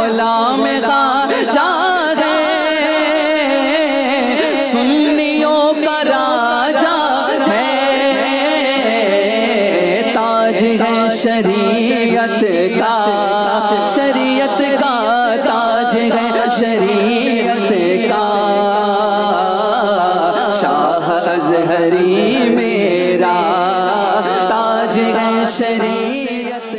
गुलाम खाजा है सुन्नियों का राजा है ताज है शरीयत का। शरीयत का ताज है शरीयत का। शाह अजहरी मेरा। ताज है शरीयत